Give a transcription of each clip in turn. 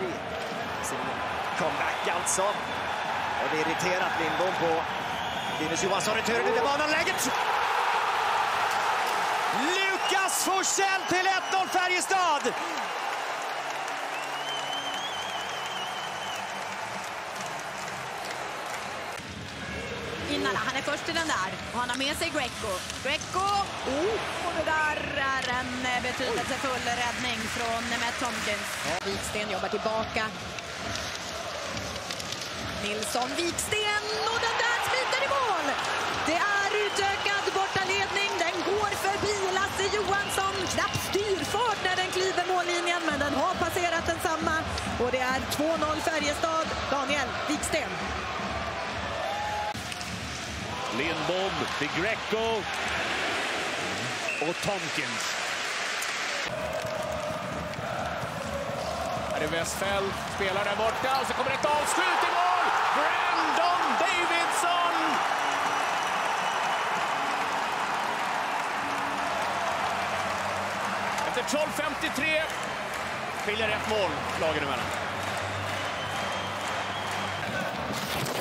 Berg. Sin comeback alltså. Och det är irriterat Lindbom på Linus Johansson. Returen ut i banan. Läget! Lukas Forsell till 1-0 Färjestad! Innala, han är först i den där och han har med sig Greco. Greco, oh, och det där är en eh, betydelsefull räddning från Matt Tomkins. Viksten jobbar tillbaka. Nilsson, Viksten och den där smiter i mål! Det är utökad bortaledning, den går förbi Lasse Johansson. Knappt styrfart när den kliver mållinjen, men den har passerat densamma. Och det är 2-0 Färjestad. Daniel Viksten. Lindbom Greco. Och Tomkins. Här är Westfält, spelar där borta och så kommer ett avslut i mål! Brandon Davidson! Efter 12.53 skiljer ett mål lagen emellan.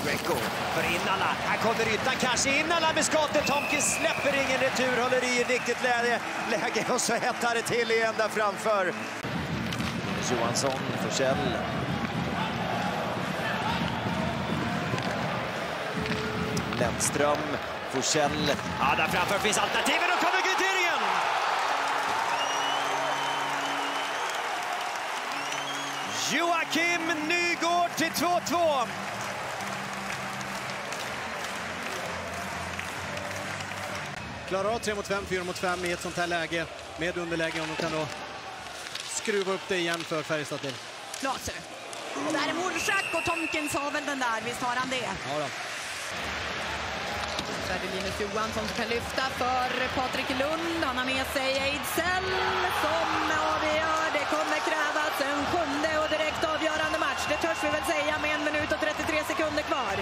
Greco för Innala. Här kommer ytan kanske. Innala med skottet. Tomkins släpper ingen retur. Håller i riktigt läge. läge och så hettar det till igen där framför. Johansson, Forsell. Lennström, Forsell. Ja, där framför finns alternativen. Då kommer kvitteringen! Joakim Nygård till 2-2. Klarar av 3 mot 5, 4 mot 5 i ett sånt här läge med underläge om de kan då skruva upp det igen för Färjestad till. Klase. Där är Morsak och Tomkins har väl den där, visst har han det? Ja då. Så är det Linus Johansson som kan lyfta för Patrik Lund. Han har med sig Ejdsell som avgör. Det kommer krävas en sjunde och direkt avgörande match. Det törs vi väl säga med en minut och 33 sekunder kvar.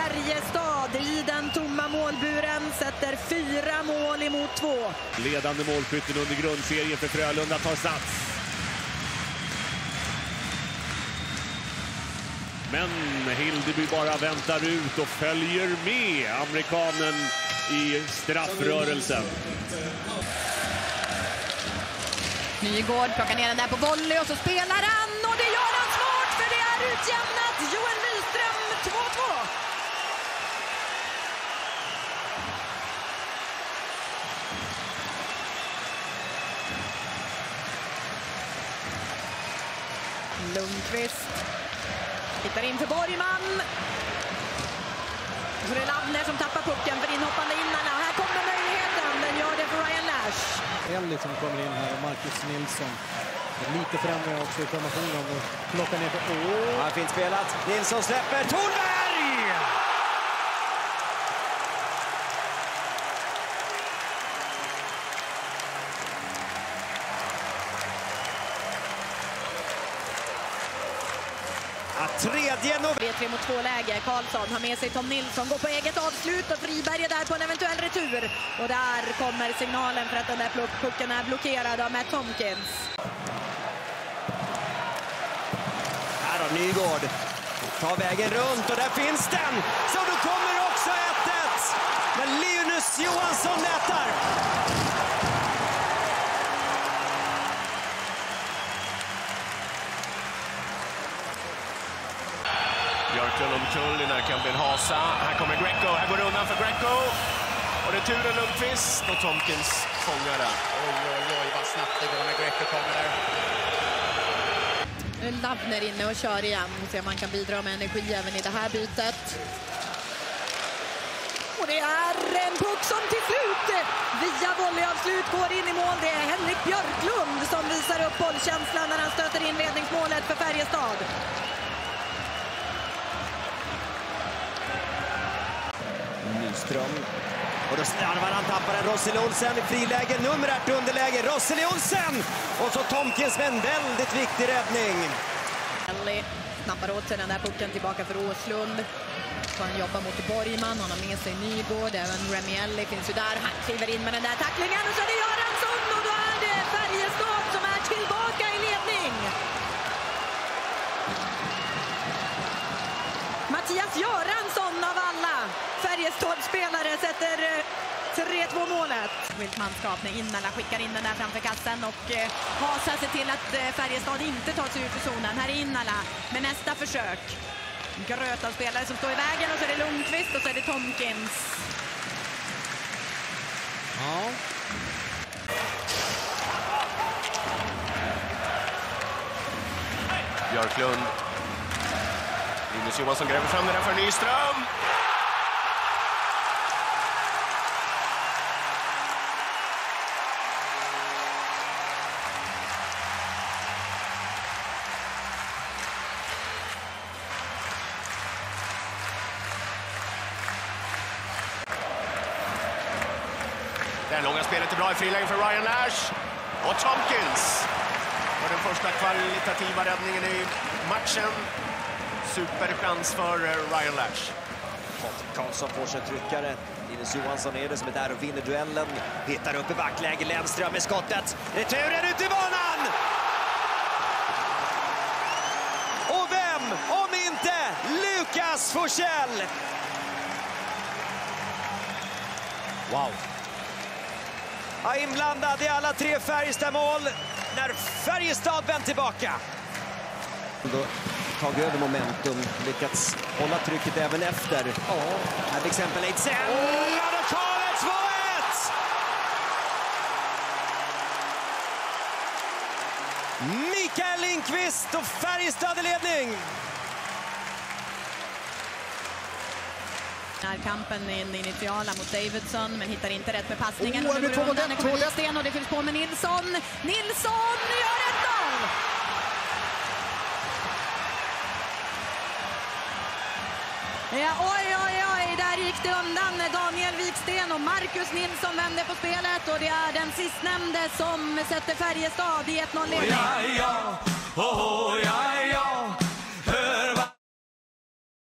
Färjestad i den tomma målburen sätter fyra mål emot två. Ledande målskytten under grundserien för Frölunda tar sats. Men Hildeby bara väntar ut och följer med amerikanen i straffrörelsen. Nygård plockar ner den där på volley och så spelar han och det gör han smart för det är utjämnat. Joel Nyström 2-2. Lundqvist tittar in för Borgman. Så det är Lavner som tappar pucken för inhoppande Innarna. Här kommer möjligheten. Den gör det för Ryan Lash. Ellie som kommer in här och Marcus Nilsson. Lite förändringar också i formationen plockar ner på... Åh! Ja, fint spelat. Nilsson släpper. Thornberg! Ja, tredje november. Det är tre mot två läge. Karlsson har med sig Tom Nilsson, går på eget avslut och Friberg är där på en eventuell retur. Och där kommer signalen för att den där pucken är blockerad av Matt Tomkins. Här har Nygård. Tar vägen runt och där finns den! Så då kommer också 1-1! Men Linus Johansson nätar! Där kan bli en hasa. Här kommer Greco, här går det undan för Greco. Och returen Lundqvist och Tomkins fångar den. Oj, oj, oj, vad snabbt det går när Greco kommer där. Nu är Lavner inne och kör igen. Vi ser om man kan bidra med energi även i det här bytet. Och det är en puck som till slut via volleyavslut går in i mål. Det är Henrik Björklund som visar upp bollkänslan när han stöter in ledningsmålet för Färjestad. Nyström. Och då snarvar han, tappar den. Rosseli Olsen i friläge, numerärt underläge. Rosseli Olsen! Och så Tomkins med en väldigt viktig räddning. Ellie snappar åt sig den där pucken tillbaka för Åslund. Han jobbar mot Borgman, han har med sig Nygård, även Remielli finns ju där. Han kliver in med den där tacklingen och så det Göransson och då är det Färjestad som är tillbaka i ledning. Mattias Göransson av alla Färjestad-spelare sätter eh, 3-2 målet. Vilt manskap när Innala skickar in den där framför kassen och eh, hasar sig till att eh, Färjestad inte tar sig ut ur zonen. Här är Innala med nästa försök. Gröt av spelare som står i vägen och så är det Lundqvist och så är det Tomkins. Ja. Björklund Linus Johansson gräver fram den här för Nyström. Det långa spelet är bra i friläge för Ryan Nash Och Tomkins. Och den första kvalitativa räddningen i matchen. Superchans för eh, Ryan Lash. Karlsson får sig tryckare. Linus Johansson är det som är där och vinner duellen. Hittar upp i backläge. Lennström med skottet. Returen ut i banan! Och vem, om inte Lukas Forsell? Wow. Ja, inblandad i alla tre Färjestad-mål när Färjestad vänt tillbaka. Tagit över momentum, lyckats hålla trycket även efter. Ja. Här till exempel. Ja, 2-1! Mikael Lindqvist och Färjestad i ledning. Närkampen i den initiala mot Davidson, men hittar inte rätt med passningen. Oh, och nu går undan. Det kommer. Sten och det fylls på med Nilsson. Nilsson gör 1-0! Ja, oj, oj, oj, där gick det undan. Daniel Wiksten och Marcus Nilsson vände på spelet och det är den sistnämnde som sätter Färjestad i 1-0-ledning. ja, oh, ja,